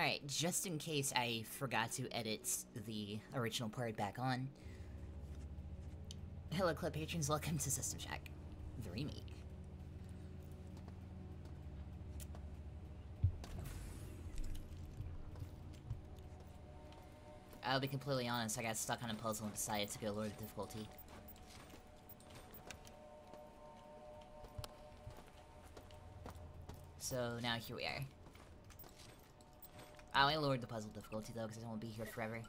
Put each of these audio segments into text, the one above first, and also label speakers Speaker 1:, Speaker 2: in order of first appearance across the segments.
Speaker 1: Alright, just in case I forgot to edit the original part back on. Hello Club patrons, welcome to System Shock, the remake. I'll be completely honest, I got stuck on a puzzle and decided to go lower the difficulty. So now here we are. I only lowered the puzzle difficulty though, because I won't be here forever.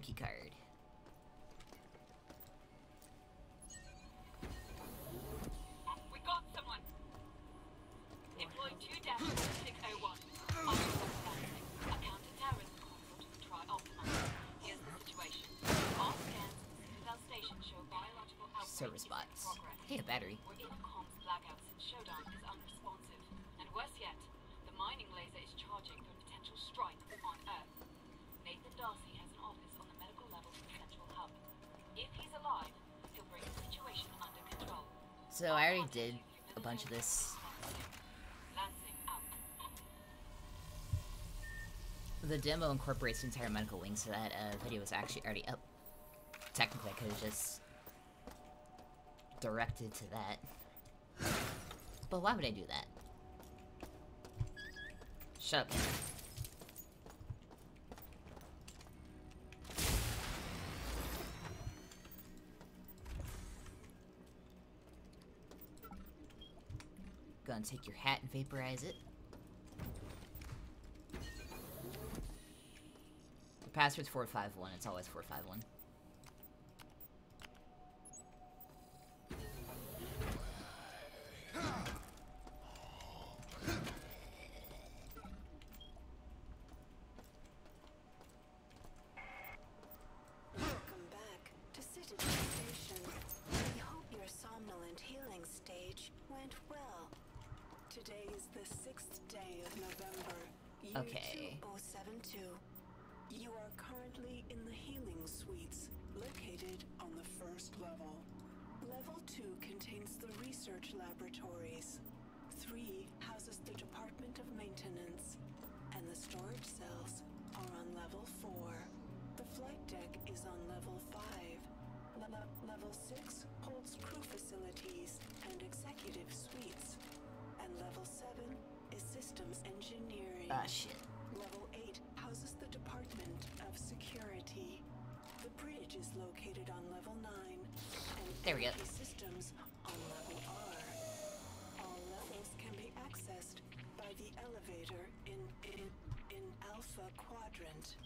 Speaker 1: Key card. So I already did a bunch of this. The demo incorporates the entire medical wing, so that uh, video was actually already up. Technically, I could have just directed to that. But why would I do that? Shut up. Take your hat and vaporize it. The password's 451, it's always 451.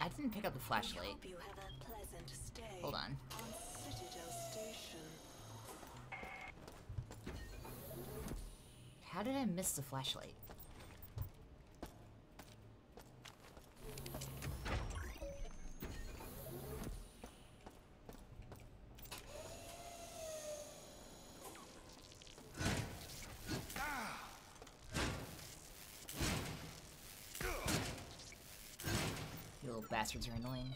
Speaker 1: I didn't pick up the flashlight.
Speaker 2: hope you have a pleasant stay.
Speaker 1: Hold on.
Speaker 2: On Citadel Station.
Speaker 1: How did I miss the flashlight? You little bastards are annoying.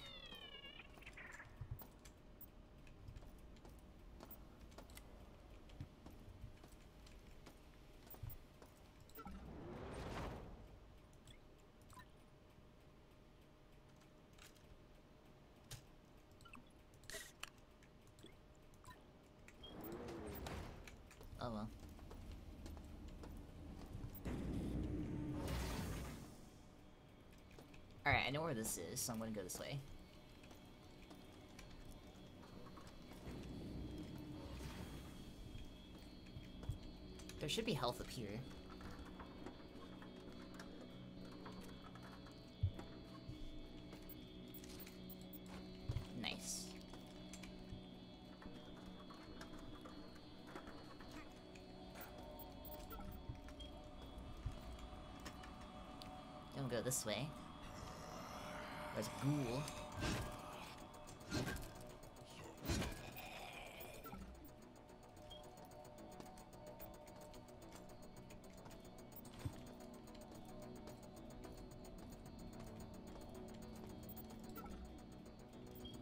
Speaker 1: Oh well. Alright, I know where this is, so I'm gonna go this way. There should be health up here. Nice. Don't go go this way. There's a ghoul.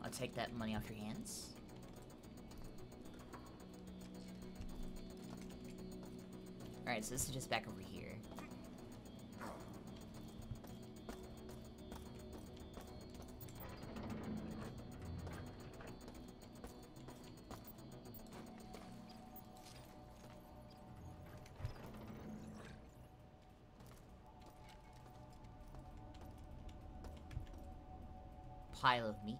Speaker 1: I'll take that money off your hands. Alright, so this is just back over Pile of meat.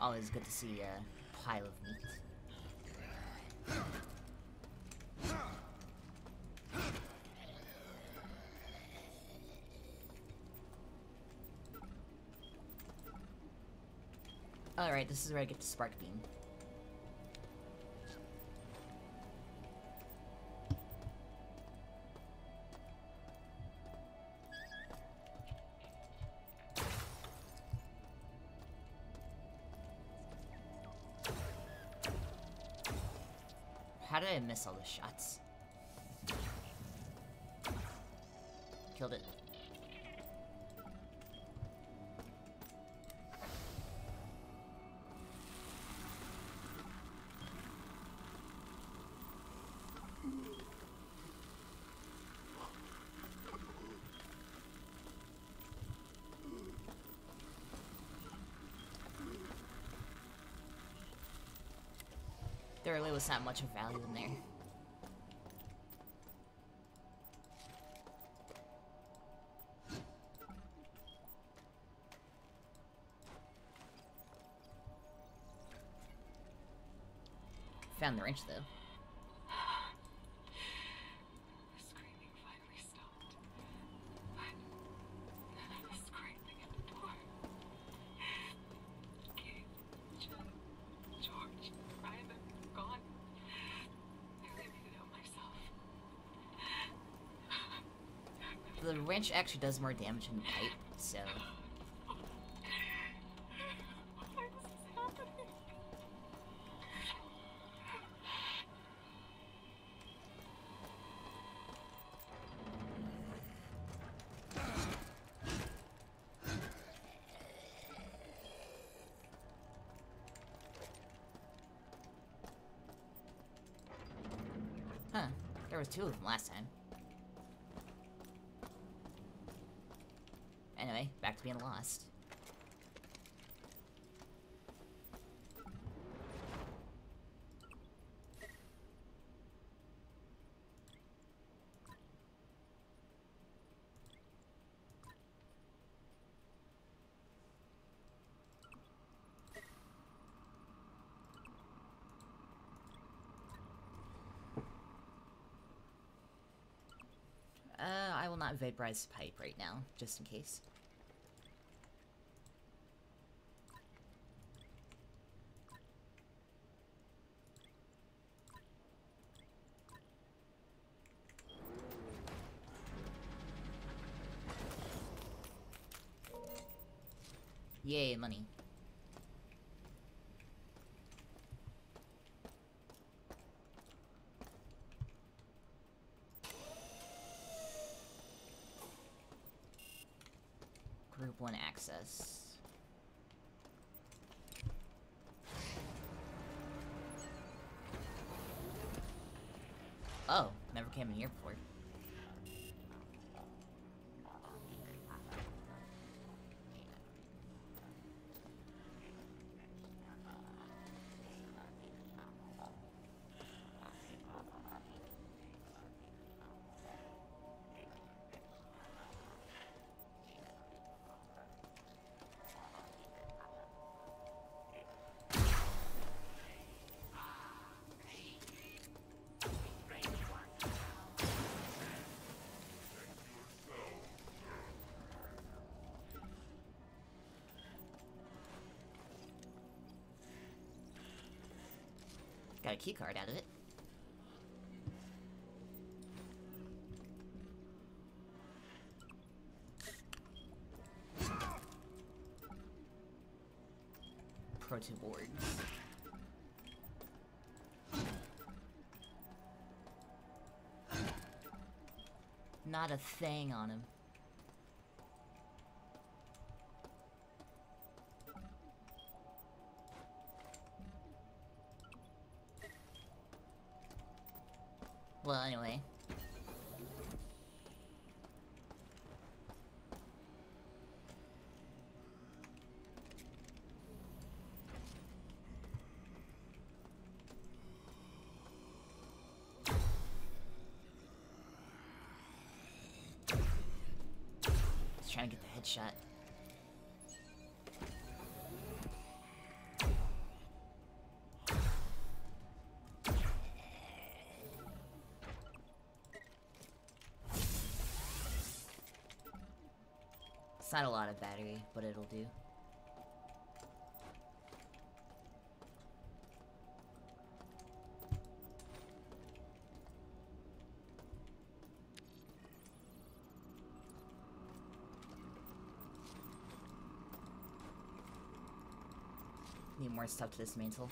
Speaker 1: Always good to see a pile of meat. Alright, this is where I get the spark beam. Miss all the shots? Killed it. Was not much of value in there. Found the wrench though.
Speaker 3: The screaming finally stopped. But the scraping at the door. Kate, Jen, George, Ryman, gone. I really made it out myself.
Speaker 1: The wrench actually does more damage than pipe, so... Huh. There was two of them last time. Anyway, back to being lost. Uh, I will not vaporize pipe right now, just in case. Yay, money. Group 1 access. Oh, never came in here before. Got a key card out of it. Proto boards. Not a thing on him. Headshot. It's not a lot of battery, but it'll do. Stuff to this mantle.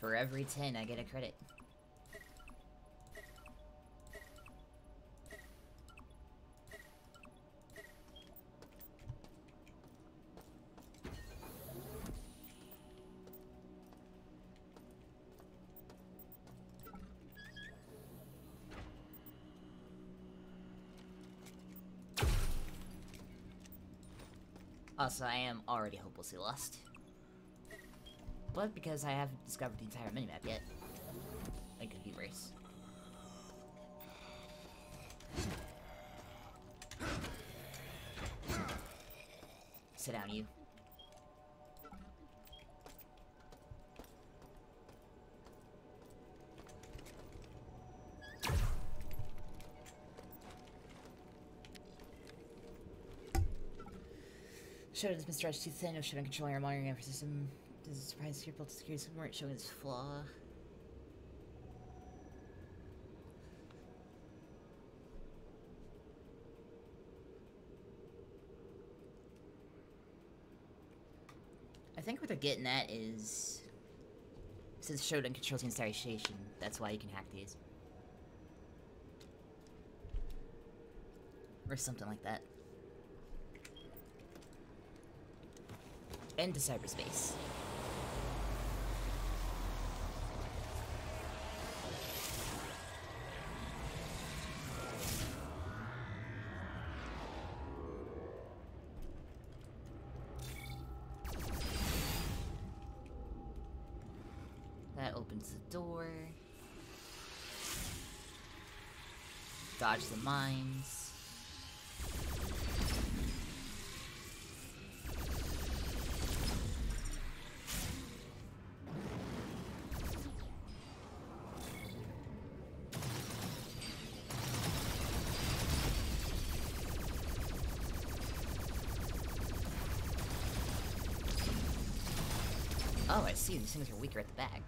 Speaker 1: For every 10, I get a credit. Uh, also, I am already hopelessly lost. But because I haven't discovered the entire minimap yet, I could be worse. Sit down, you. Should has been stretched too thin, should have controlling our monitoring effort system. Does it surprise built to secure some weren't showing its flaw? I think what they're getting at is since Shodan controls the entire station, that's why you can hack these. Or something like that. Into cyberspace. That opens the door. Dodge the mines. Oh, I see. These things are weaker at the back.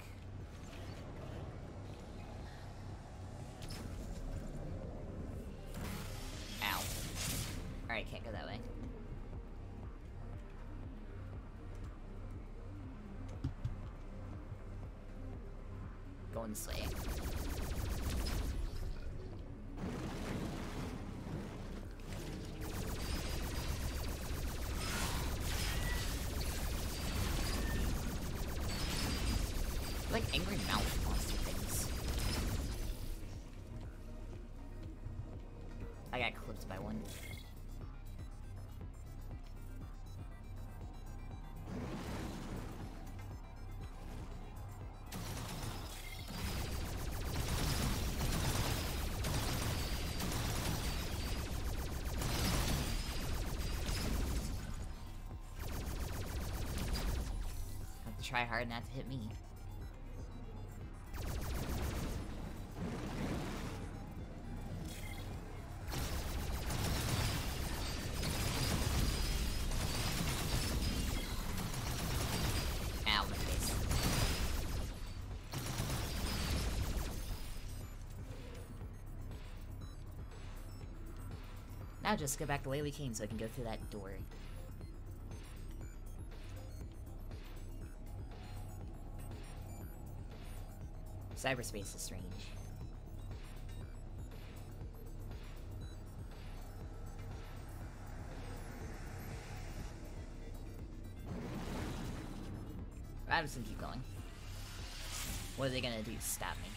Speaker 1: got clipped by one. try hard not to hit me. Now just go back the way we came so I can go through that door. Cyberspace is strange. I'm just keep going. What are they gonna do? Stop me.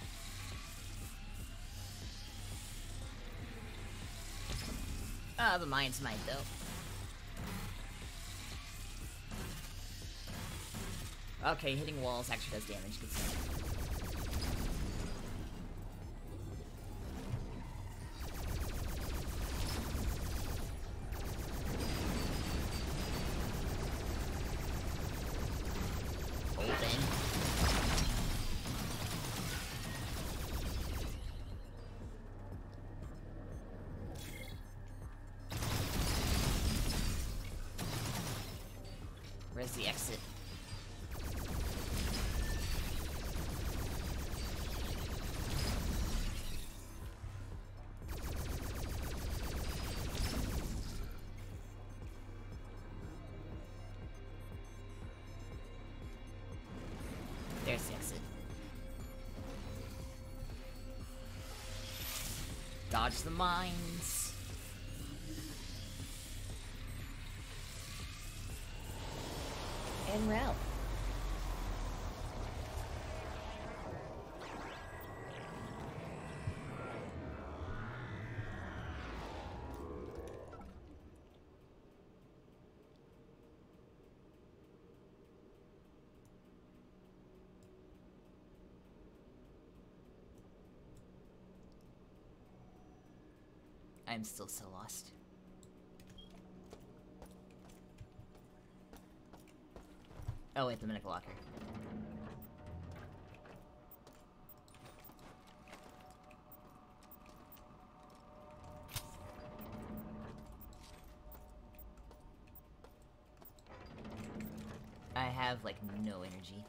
Speaker 1: Ah, but mine's mine though. Okay, hitting walls actually does damage. Dodge the mines. And route. I'm still so lost. Oh wait, the medical locker. I have like no energy.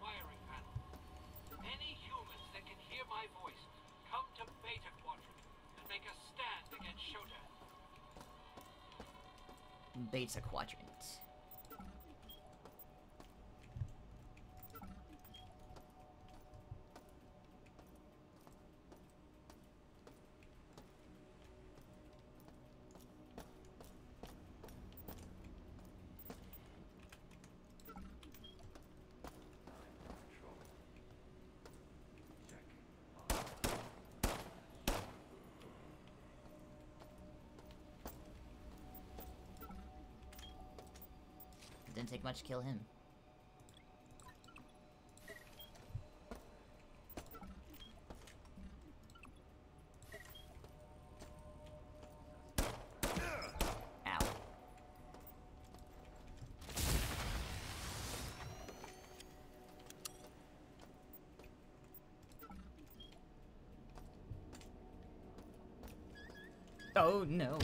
Speaker 4: Wiring panel. Any humans that can hear my voice, come to Beta Quadrant and make a stand against Shodan.
Speaker 1: Beta quadrant. Didn't take much to kill him. Oh no.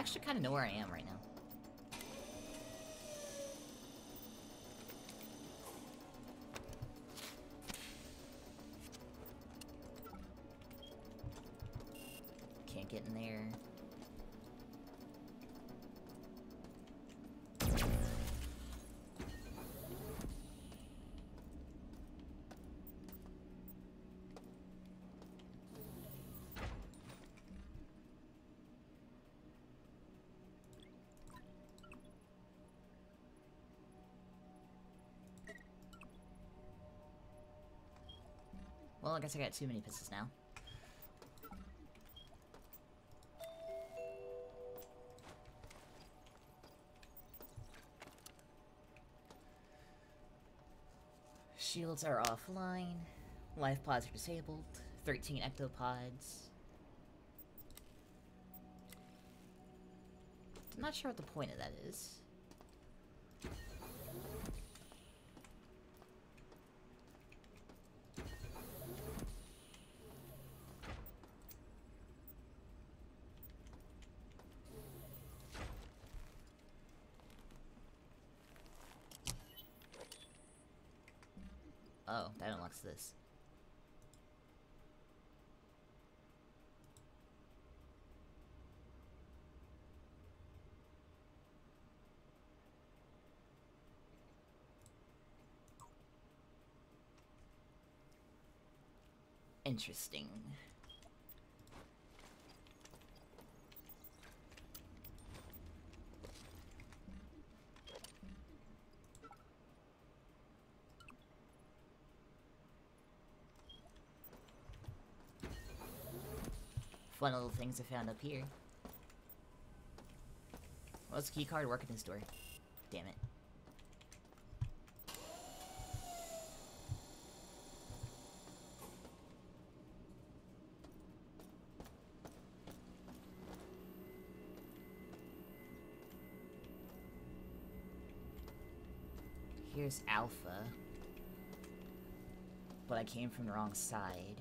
Speaker 1: Actually kind of know where I am right now. Can't get in there. Well, I guess I got too many pistols now. Shields are offline. Life pods are disabled. 13 ectopods. I'm not sure what the point of that is. Oh, that unlocks this. Interesting. Fun little things I found up here. What's the key card work in this door? Damn it. Here's Alpha. But I came from the wrong side.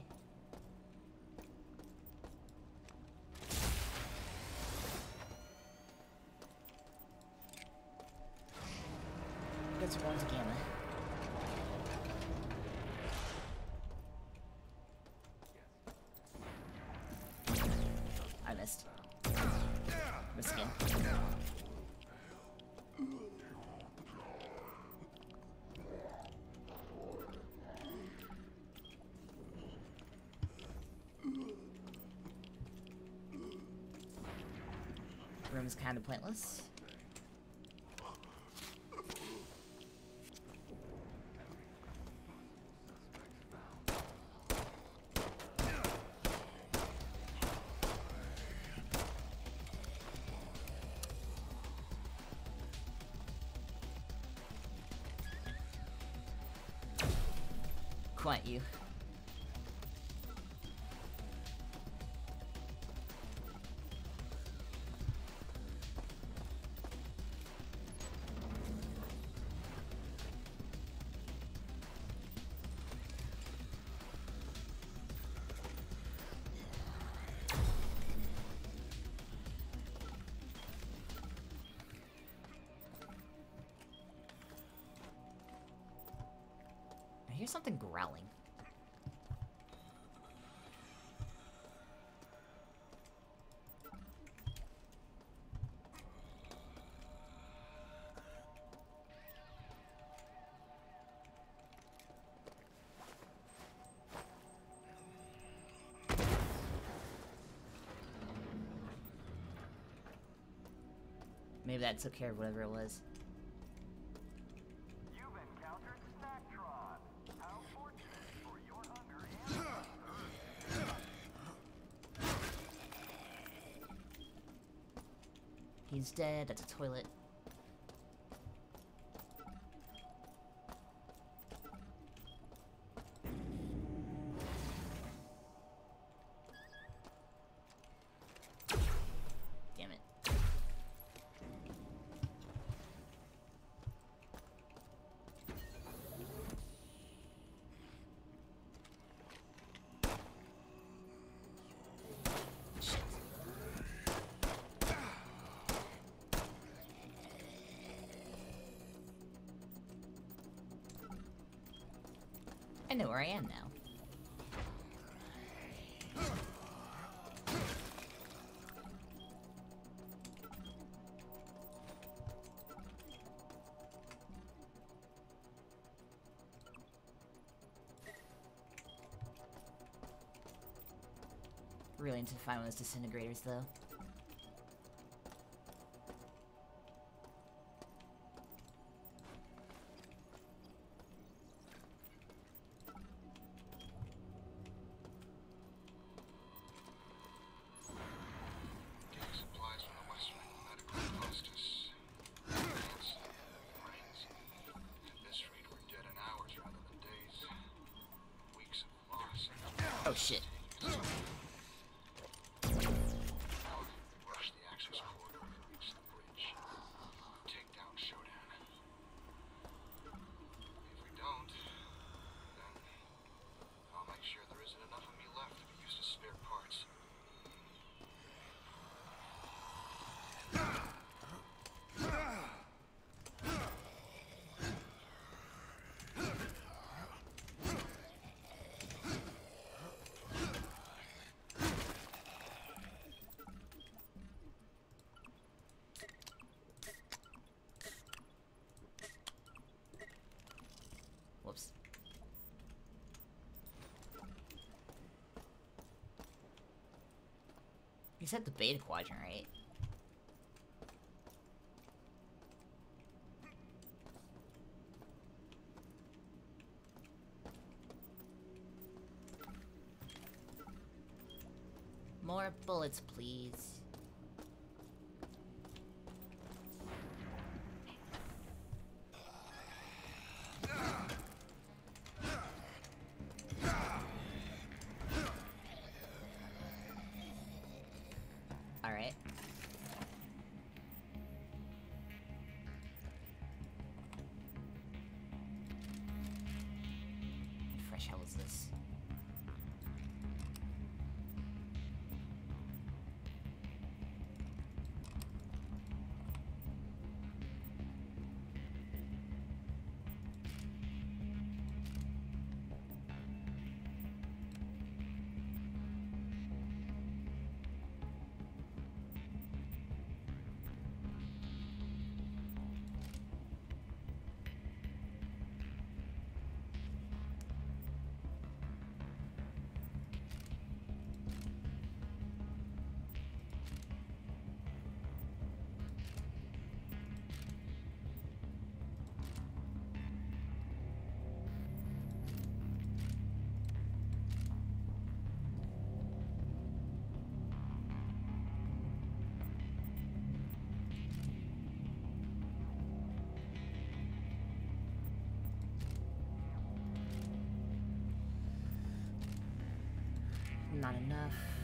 Speaker 1: Pointless. Quite you. Hear something growling. Maybe that took care of whatever it was. Dead. That's a toilet. Am now. Really need to find those disintegrators, though.
Speaker 4: Set the
Speaker 1: beta quadrant, right? More bullets, please. not enough.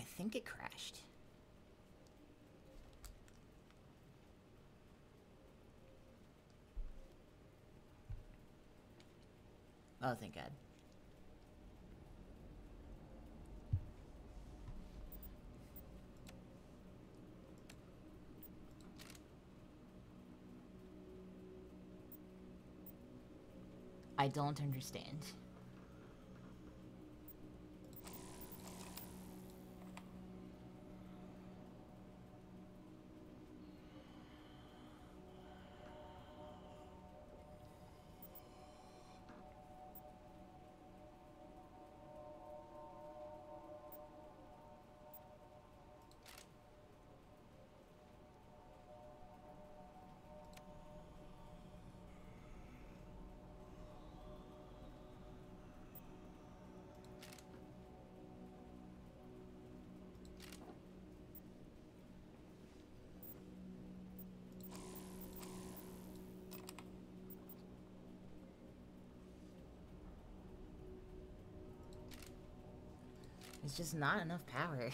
Speaker 1: I think it crashed. Oh, thank God. I don't understand. It's just not enough power.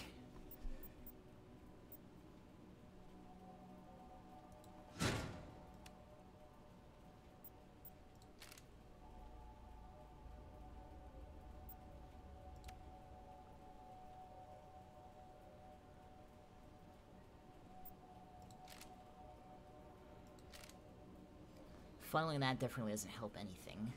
Speaker 1: Funneling that differently doesn't help anything.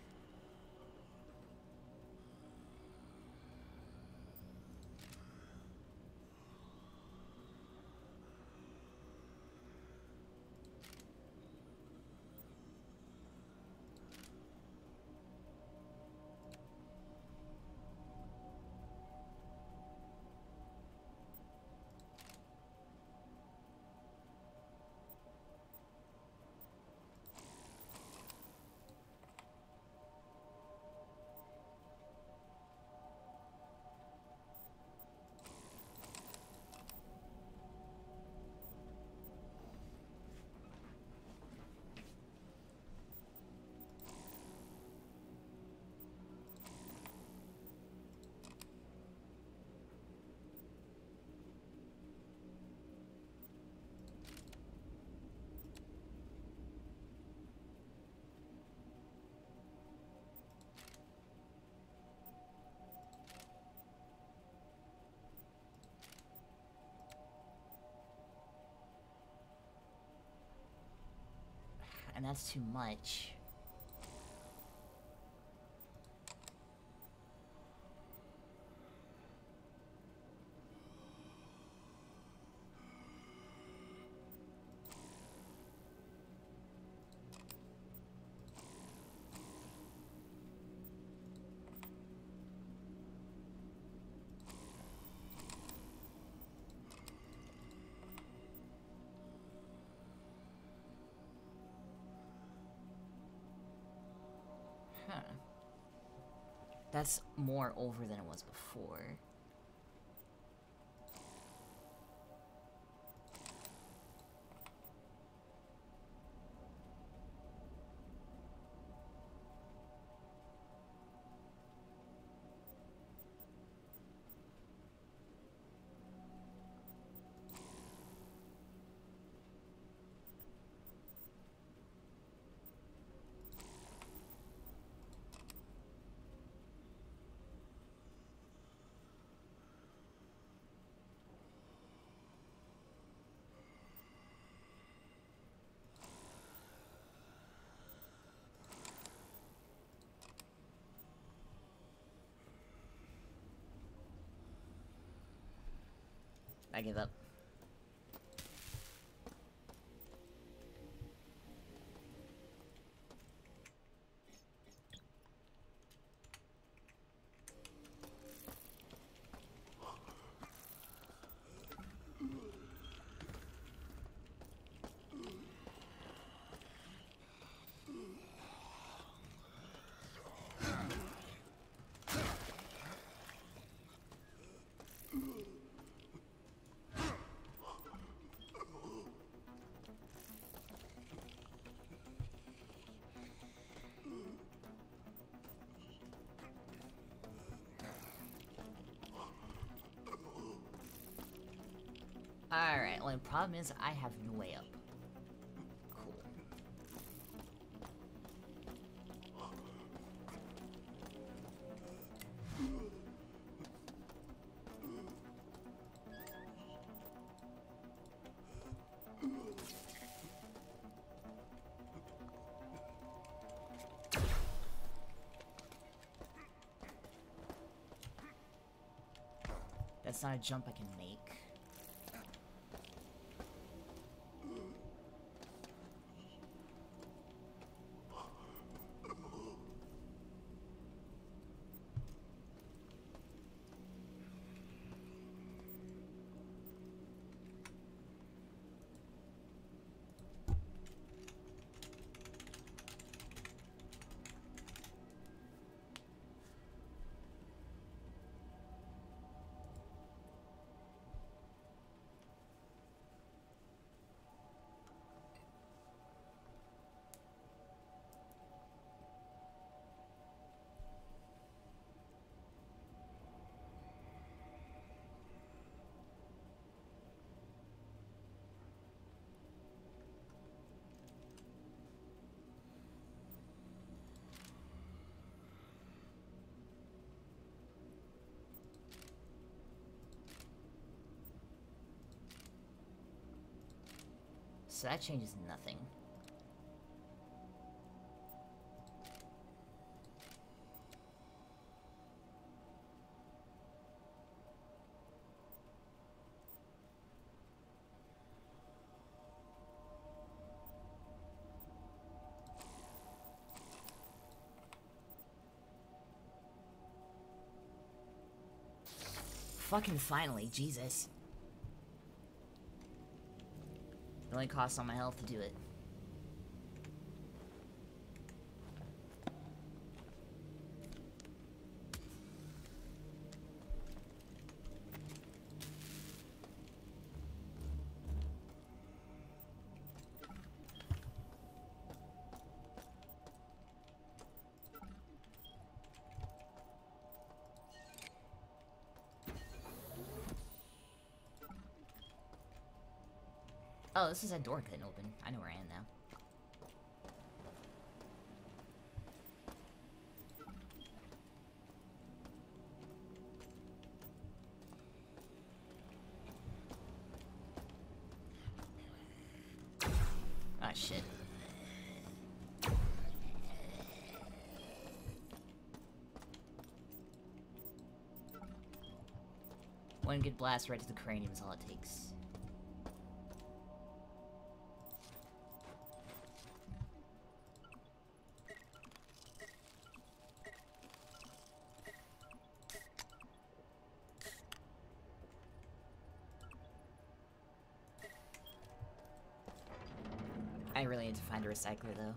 Speaker 1: And that's too much. Huh. That's more over than it was before. I give up. Alright, Well, the problem is I have no way up. Cool.
Speaker 3: That's not a jump I can make. So that changes nothing. Fucking finally, Jesus. Only costs on my health to do it. Oh, this is a door couldn't open. I know where I am now. Ah, shit. One good blast right to the cranium is all it takes. Recycler, though.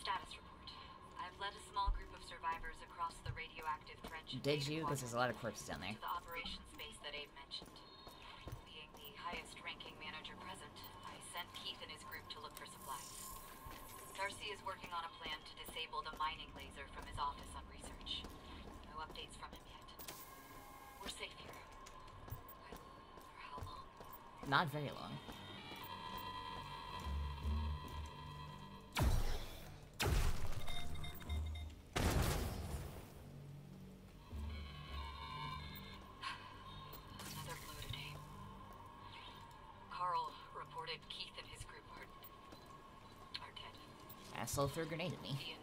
Speaker 1: Status report. I've led a small group of survivors across the radioactive trench.
Speaker 3: Did you? Because there's a lot of corpses down there.
Speaker 1: Are, are dead.
Speaker 3: Asshole threw a grenade at me.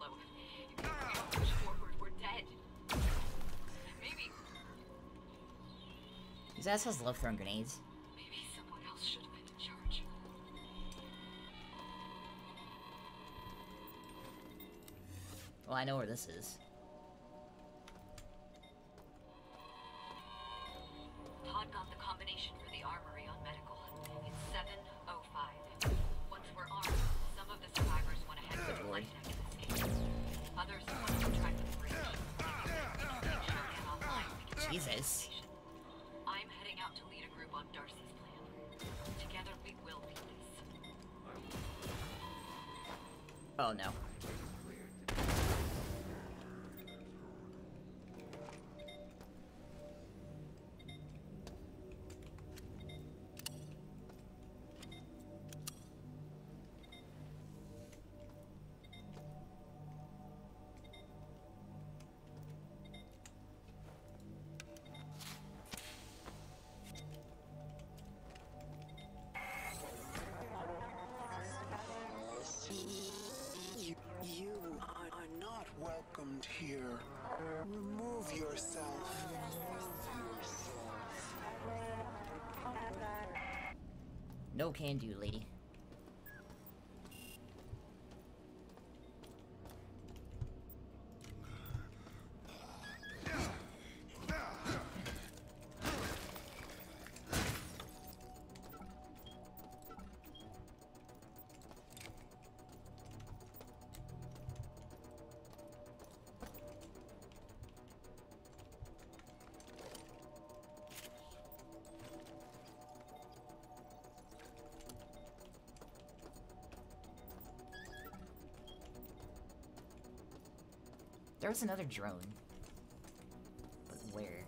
Speaker 1: Low. If we don't push forward, we're dead. Maybe,
Speaker 3: These assholes love throwing grenades.
Speaker 1: maybe someone else should have been in charge.
Speaker 3: Well, I know where this is. No
Speaker 1: can do, lady. Was another drone. But where?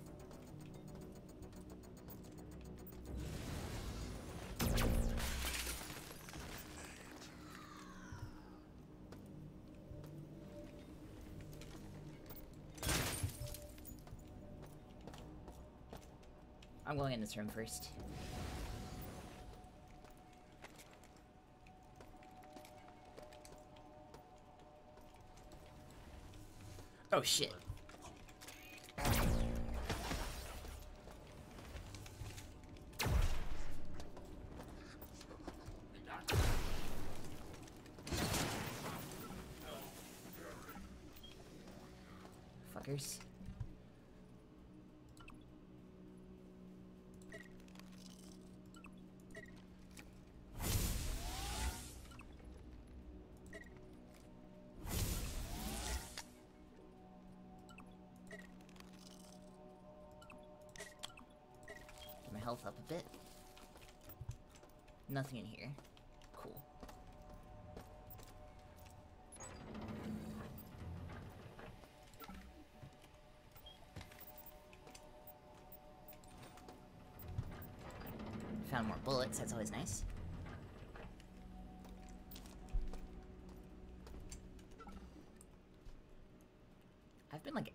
Speaker 1: I'm going in this room first. Oh shit. Fuckers. Up a bit. Nothing in here. Cool. Found more bullets, that's always nice. I've been like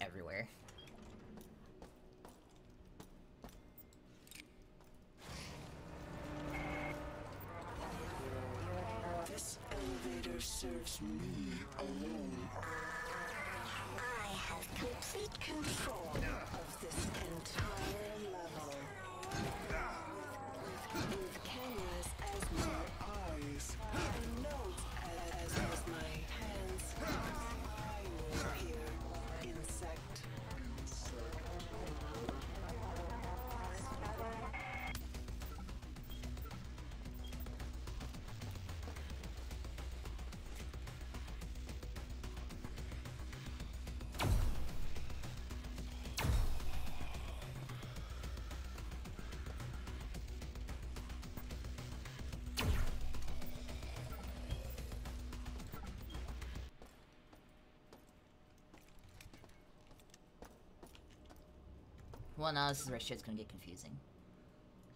Speaker 1: Well, now this is where shit's gonna get confusing.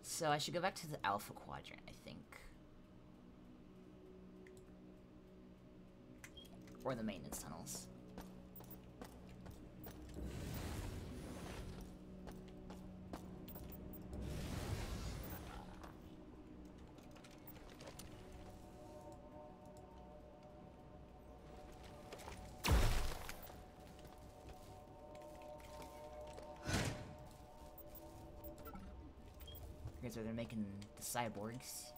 Speaker 1: So I should go back to the Alpha Quadrant, I think. Or the maintenance they're making the cyborgs.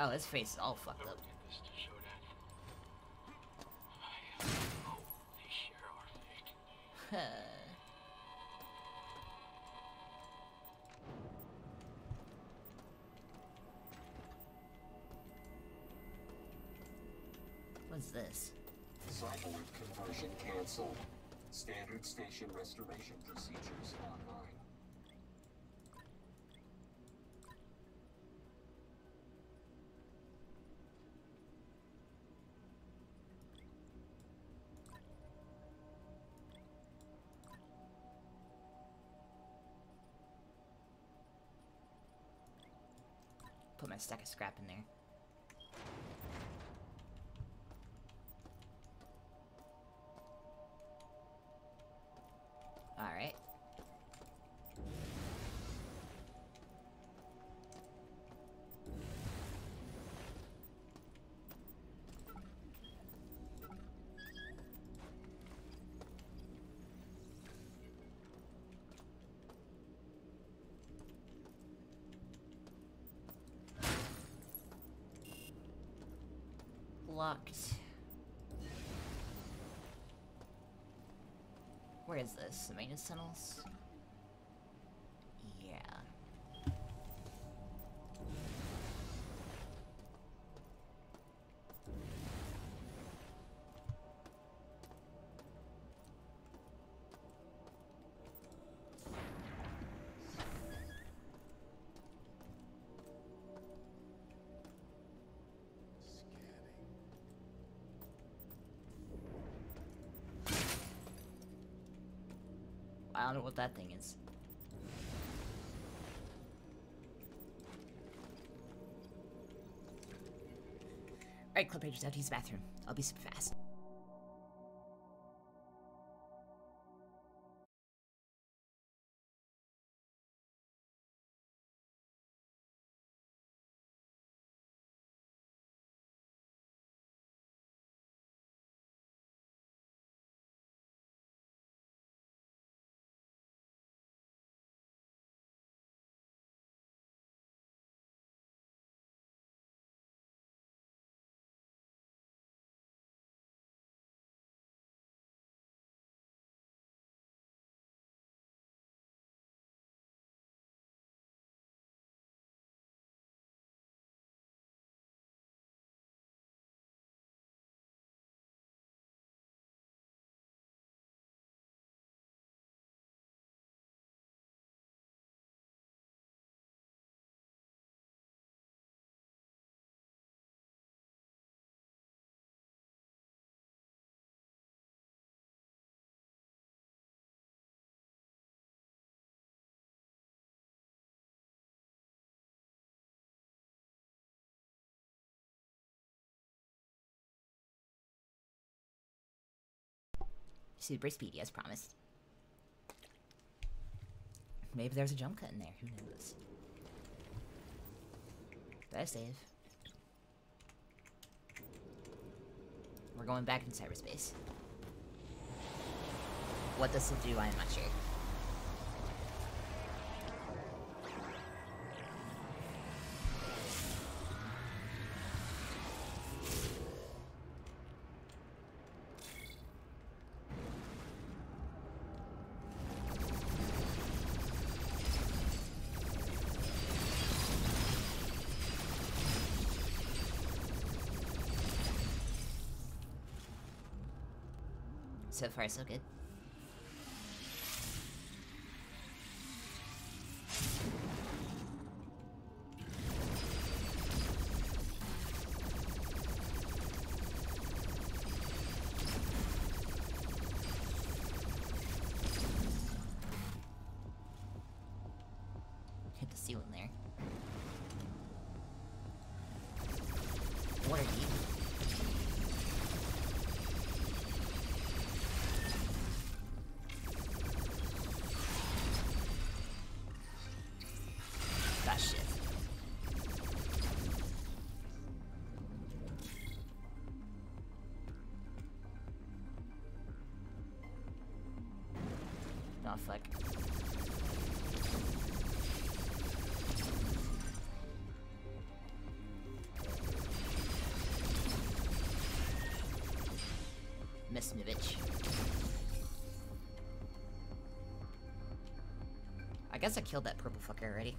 Speaker 1: Oh, his face is all fucked up. What's this?
Speaker 5: Conversion canceled. Standard station restoration procedures
Speaker 1: stack of scrap in there. Locked. Where is this? The maintenance tunnels? I don't know what that thing is. Alright, Club Pages out to use the bathroom. I'll be super fast. Super speedy as promised. Maybe there's a jump cut in there, who knows? I save? We're going back in cyberspace. What this will do, I'm not sure. So far, so good. Fuck. Miss me, bitch. I guess I killed that purple fucker already.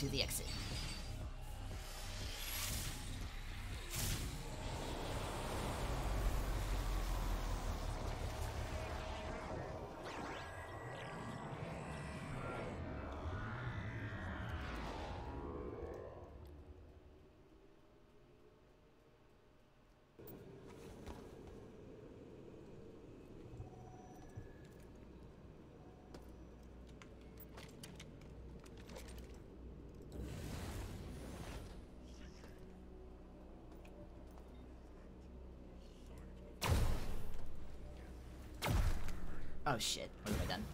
Speaker 1: To the exit. Oh shit, what have I done?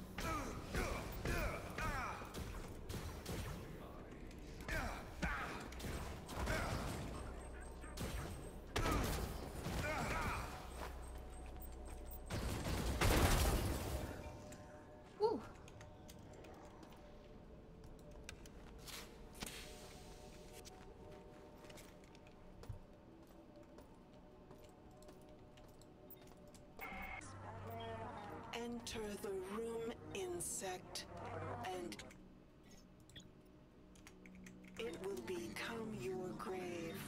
Speaker 2: Enter the room, insect, and it will become your grave.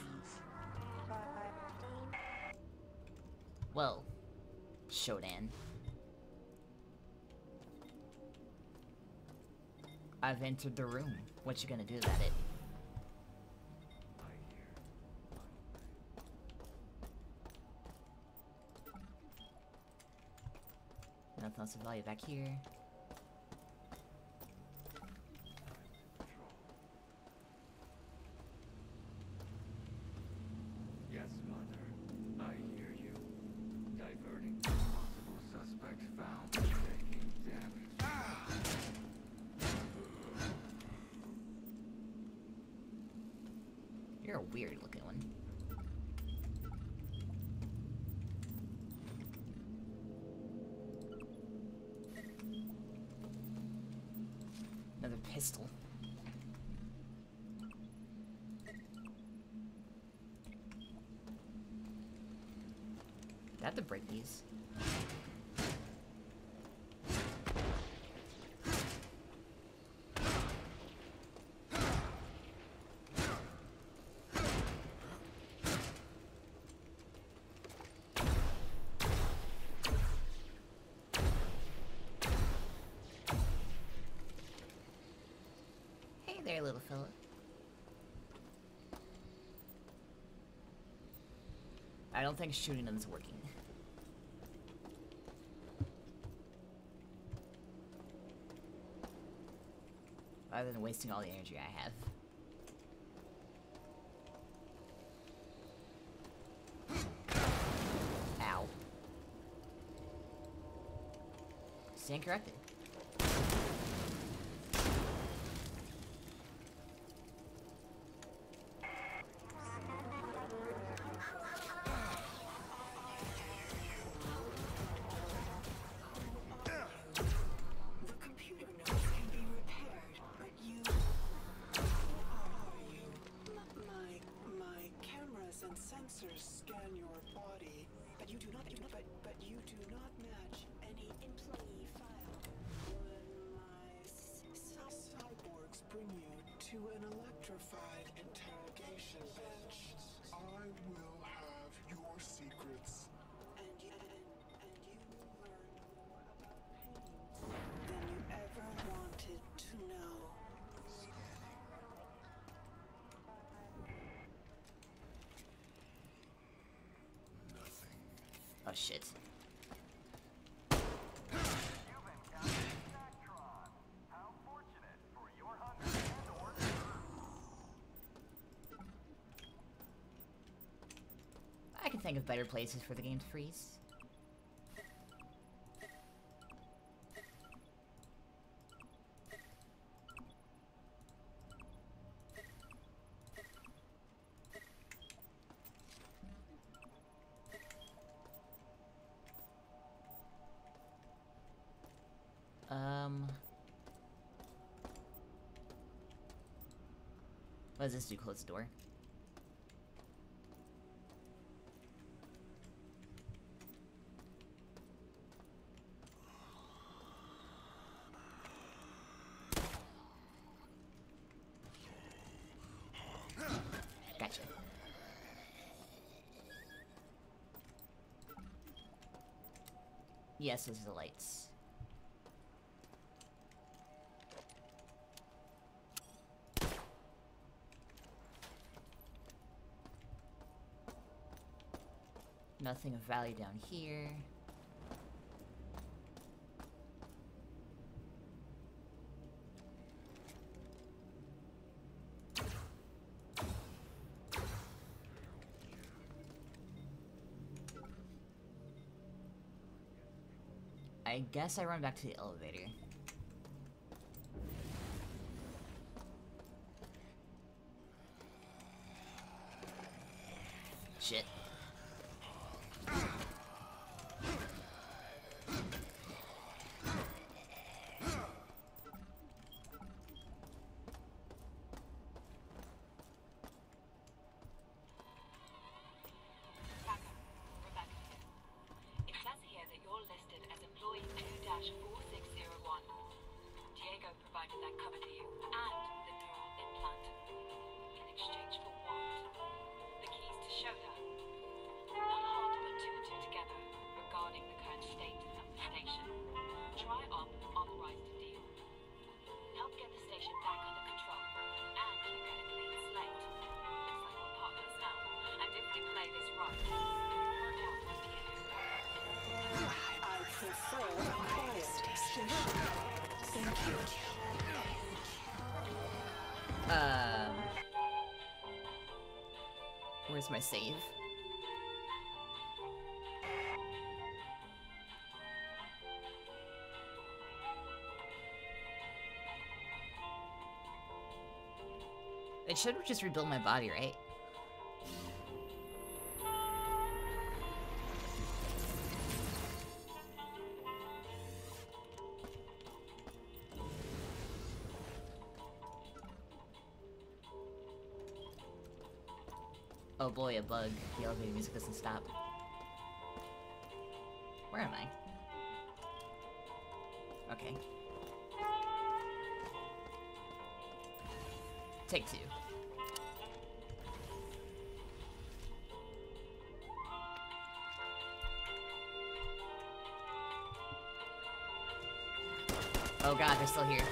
Speaker 1: Well, Shodan. I've entered the room. What you gonna do about it? Else of value back here. There, little fella. I don't think shooting them is working. Other than wasting all the energy I have. Ow. Stand corrected.
Speaker 2: To an electrified interrogation bench,
Speaker 6: I will have your secrets.
Speaker 2: and you and, and you learn more about pain than you ever wanted to know.
Speaker 1: Oh shit.
Speaker 7: You've encountered Snacktron. How fortunate for your hunger and or
Speaker 1: I can think of better places for the game to freeze. Um... What does this do? Close the door?
Speaker 8: yes is the lights. Nothing of value down here. guess I run back to the elevator. Shit. Where's my save? It should just rebuild my body, right? Oh boy, a bug. The elevator music doesn't stop. Where am I? Okay. Take two. Oh god, they're still here.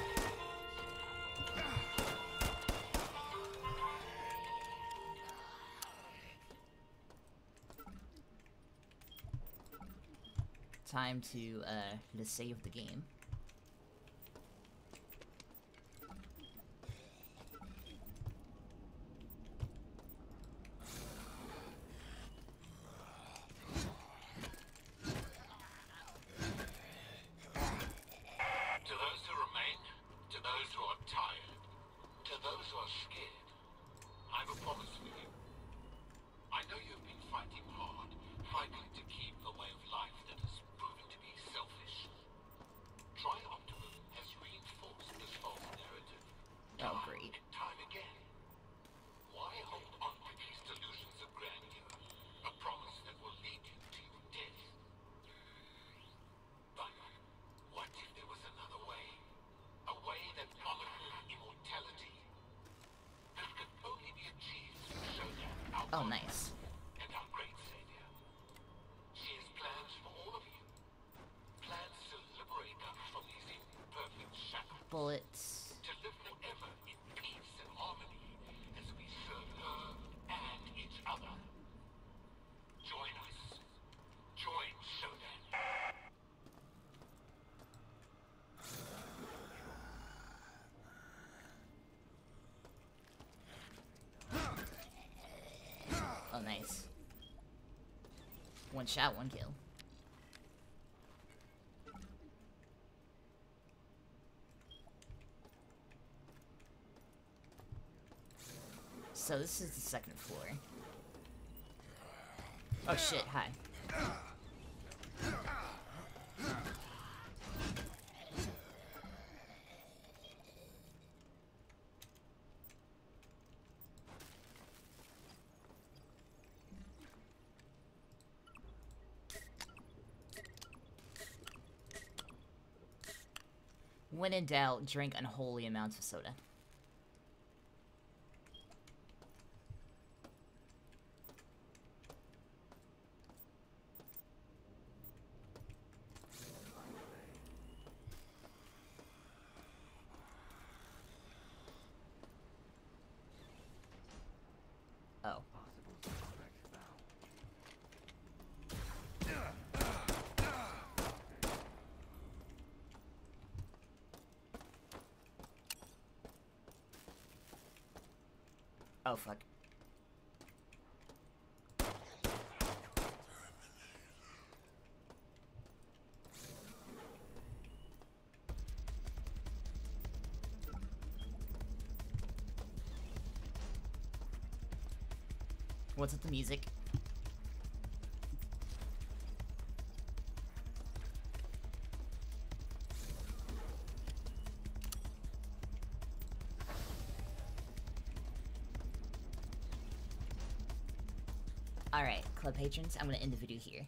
Speaker 8: time to uh, to save the game. One shot, one kill. So this is the second floor. Oh shit, hi. when in doubt, drink unholy amounts of soda.
Speaker 1: Fuck. What's with the music? Patrons, I'm gonna end the video here.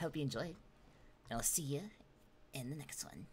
Speaker 1: Hope you enjoyed, and I'll see you in the next one.